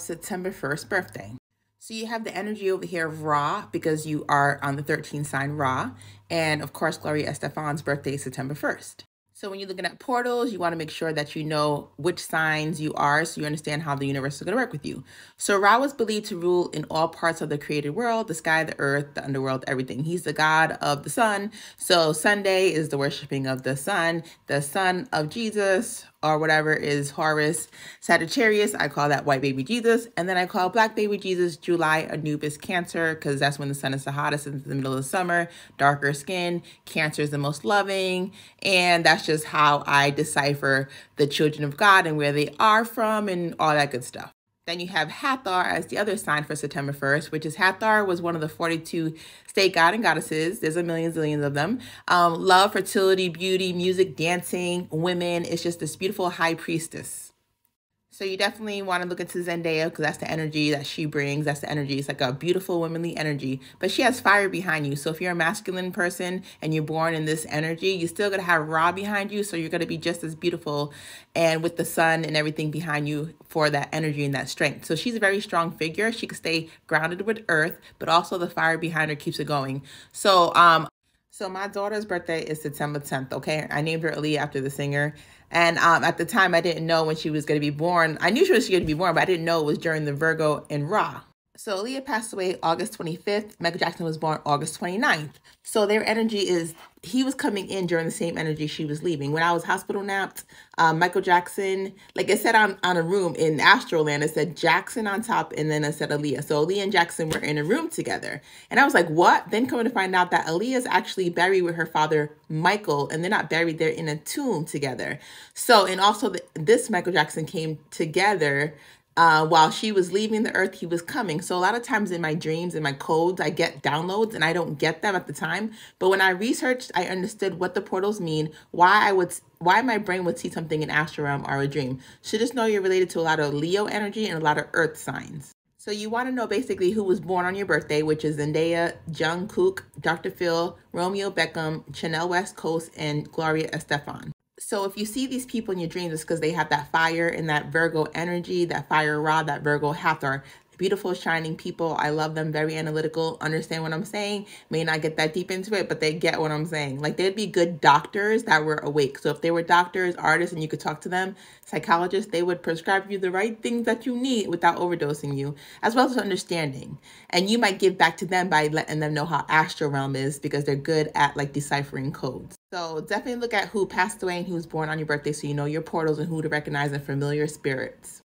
September 1st birthday. So you have the energy over here of Ra because you are on the 13 sign Ra. And of course, Gloria Estefan's birthday is September 1st. So when you're looking at portals, you want to make sure that you know which signs you are so you understand how the universe is going to work with you. So Ra was believed to rule in all parts of the created world, the sky, the earth, the underworld, everything. He's the god of the sun. So Sunday is the worshiping of the sun, the son of Jesus, or whatever is Horus Sagittarius. I call that white baby Jesus. And then I call black baby Jesus July Anubis Cancer because that's when the sun is the hottest in the middle of the summer, darker skin. Cancer is the most loving. And that's just how I decipher the children of God and where they are from and all that good stuff. Then you have Hathor as the other sign for September 1st, which is Hathor was one of the 42 state god and goddesses. There's a million zillions of them. Um, love, fertility, beauty, music, dancing, women. It's just this beautiful high priestess. So you definitely want to look into Zendaya because that's the energy that she brings. That's the energy. It's like a beautiful womanly energy, but she has fire behind you. So if you're a masculine person and you're born in this energy, you're still going to have Ra behind you. So you're going to be just as beautiful and with the sun and everything behind you for that energy and that strength. So she's a very strong figure. She can stay grounded with earth, but also the fire behind her keeps it going. So, um, so my daughter's birthday is September 10th, okay? I named her Ali after the singer. And um, at the time, I didn't know when she was going to be born. I knew she was going to be born, but I didn't know it was during the Virgo and Ra. So Aaliyah passed away August 25th. Michael Jackson was born August 29th. So their energy is, he was coming in during the same energy she was leaving. When I was hospital napped, um, Michael Jackson, like it said on, on a room in Astroland, it said Jackson on top and then it said Aaliyah. So Aaliyah and Jackson were in a room together. And I was like, what? Then coming to find out that Aaliyah's actually buried with her father, Michael, and they're not buried, they're in a tomb together. So, and also the, this Michael Jackson came together uh, while she was leaving the earth, he was coming. So a lot of times in my dreams and my codes, I get downloads and I don't get them at the time. But when I researched, I understood what the portals mean, why I would, why my brain would see something in astral realm or a dream. So just know you're related to a lot of Leo energy and a lot of earth signs. So you want to know basically who was born on your birthday, which is Zendaya, Jungkook, Dr. Phil, Romeo Beckham, Chanel West Coast, and Gloria Estefan. So if you see these people in your dreams, it's because they have that fire and that Virgo energy, that fire rod, that Virgo Hathor beautiful, shining people. I love them, very analytical, understand what I'm saying. May not get that deep into it, but they get what I'm saying. Like they'd be good doctors that were awake. So if they were doctors, artists, and you could talk to them, psychologists, they would prescribe you the right things that you need without overdosing you, as well as understanding. And you might give back to them by letting them know how astral realm is because they're good at like deciphering codes. So definitely look at who passed away and who was born on your birthday so you know your portals and who to recognize and familiar spirits.